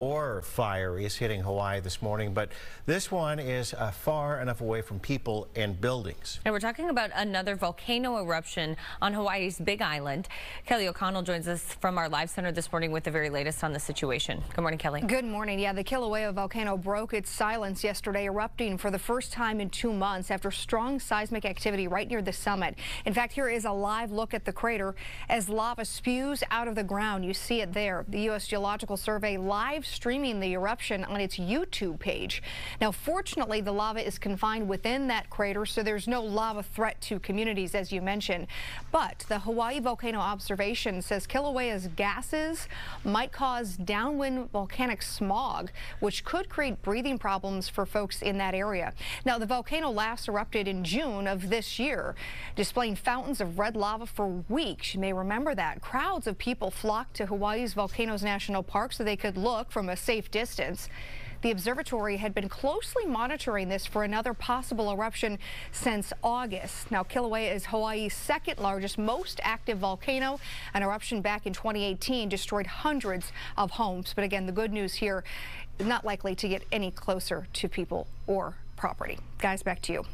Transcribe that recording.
or fire is hitting Hawaii this morning, but this one is uh, far enough away from people and buildings. And we're talking about another volcano eruption on Hawaii's Big Island. Kelly O'Connell joins us from our live center this morning with the very latest on the situation. Good morning, Kelly. Good morning. Yeah, the Kilauea volcano broke its silence yesterday, erupting for the first time in two months after strong seismic activity right near the summit. In fact, here is a live look at the crater as lava spews out of the ground. You see it there. The U.S. Geological Survey live streaming the eruption on its YouTube page. Now, fortunately, the lava is confined within that crater, so there's no lava threat to communities, as you mentioned. But the Hawaii Volcano Observatory says Kilauea's gases might cause downwind volcanic smog, which could create breathing problems for folks in that area. Now, the volcano last erupted in June of this year, displaying fountains of red lava for weeks. You may remember that. Crowds of people flocked to Hawaii's Volcanoes National Park so they could look from a safe distance. The observatory had been closely monitoring this for another possible eruption since August. Now, Kilauea is Hawaii's second largest, most active volcano. An eruption back in 2018 destroyed hundreds of homes. But again, the good news here, not likely to get any closer to people or property. Guys, back to you.